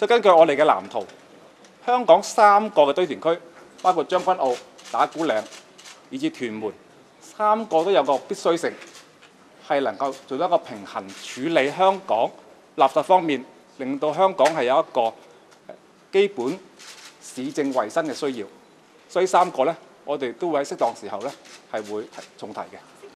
所以根據我哋嘅藍圖，香港三個嘅堆填區，包括將軍澳、打鼓嶺以至屯門，三個都有個必須性，係能夠做到一個平衡處理香港垃圾方面，令到香港係有一個基本市政衞生嘅需要。所以三個呢，我哋都會喺適當時候呢，係會重提嘅。